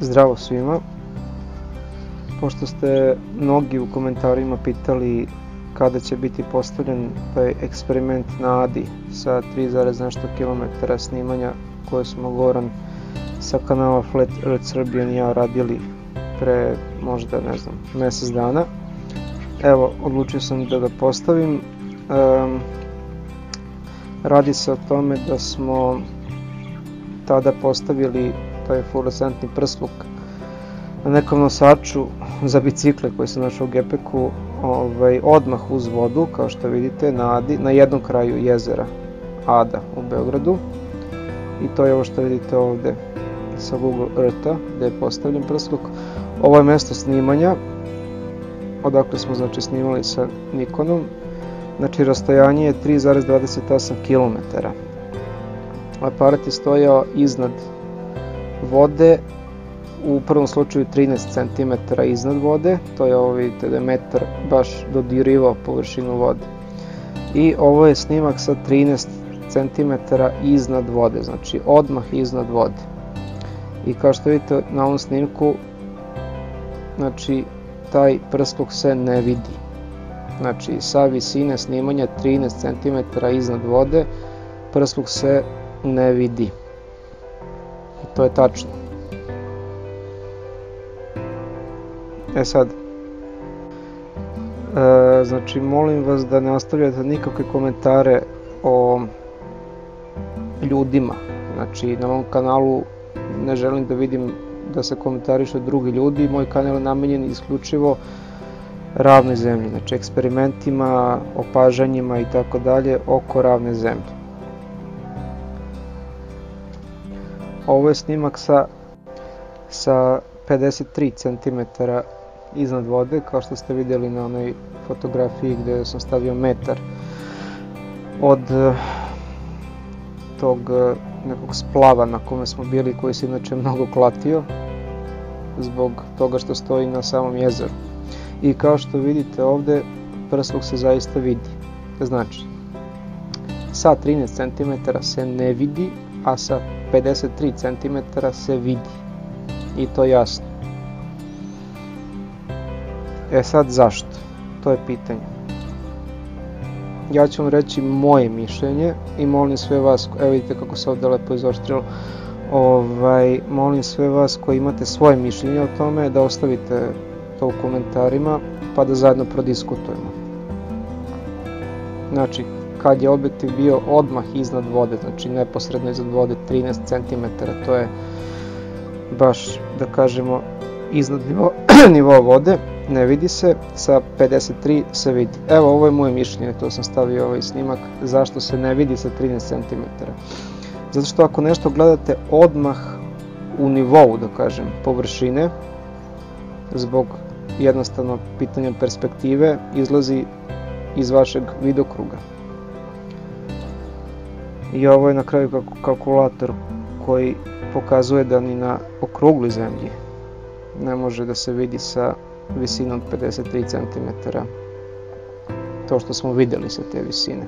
Zdravo svima. Pošto ste mnogi u komentarima pitali kada će biti postavljen taj eksperiment na Adi sa 3, nešto kilometara snimanja koje smo Goran sa kanala Flat Earth Serbian i ja radili pre možda ne znam mesec dana. Evo, odlučio sam da ga postavim. Um, radi se o tome da smo tada postavili taj fluorescentni prsluk na nekom nosaču za bicikle koji se našao u Gepeku ovaj, odmah uz vodu, kao što vidite, na, Adi, na jednom kraju jezera Ada u Beogradu. I to je ovo što vidite ovde sa Google Eartha, gde je postavljen prsluk. Ovo je mesto snimanja, odakle smo znači snimali sa Nikonom. Znači rastojanje je 3,28 km. Aparat je stojao iznad vode, u prvom slučaju 13 cm iznad vode, to je ovo vidite da je metar baš dodirivao površinu vode. I ovo je snimak sa 13 cm iznad vode, znači odmah iznad vode. I kao što vidite na ovom snimku, znači taj prskog se ne vidi. Znači sa visine snimanja 13 cm iznad vode, prskog se ne vidi. To je tačno. E sad, e, znači molim vas da ne ostavljate nikakve komentare o ljudima. Znači na mom kanalu ne želim da vidim da se komentarišu drugi ljudi, moj kanal je namenjen isključivo ravnoj zemlji, znači eksperimentima, opažanjima i tako dalje oko ravne zemlje. Ovo je snimak sa, sa 53 cm iznad vode, kao što ste vidjeli na onoj fotografiji gde sam stavio metar od eh, tog eh, nekog splava na kome smo bili, koji se inače mnogo klatio, zbog toga što stoji na samom jezeru. I kao što vidite ovde, prsluk se zaista vidi. Znači, sa 13 cm se ne vidi, a sa 53 cm se vidi. I to jasno. E sad zašto? To je pitanje. Ja ću vam reći moje mišljenje i molim sve vas, evo vidite kako se ovde lepo izoštrilo, ovaj, molim sve vas koji imate svoje mišljenje o tome da ostavite to u komentarima pa da zajedno prodiskutujemo. Znači, kad je objektiv bio odmah iznad vode, znači neposredno iznad vode 13 cm, to je baš, da kažemo, iznad nivo, nivoa vode, ne vidi se, sa 53 se vidi. Evo, ovo je moje mišljenje, to sam stavio ovaj snimak, zašto se ne vidi sa 13 cm. Zato što ako nešto gledate odmah u nivou, da kažem, površine, zbog jednostavno pitanja perspektive, izlazi iz vašeg vidokruga. I ovo je na kraju kalkulator koji pokazuje da ni na okrugli zemlji ne može da se vidi sa visinom 53 cm to što smo videli sa te visine.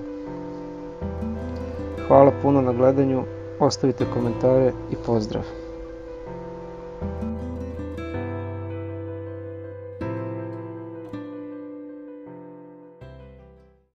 Hvala puno na gledanju, ostavite komentare i pozdrav!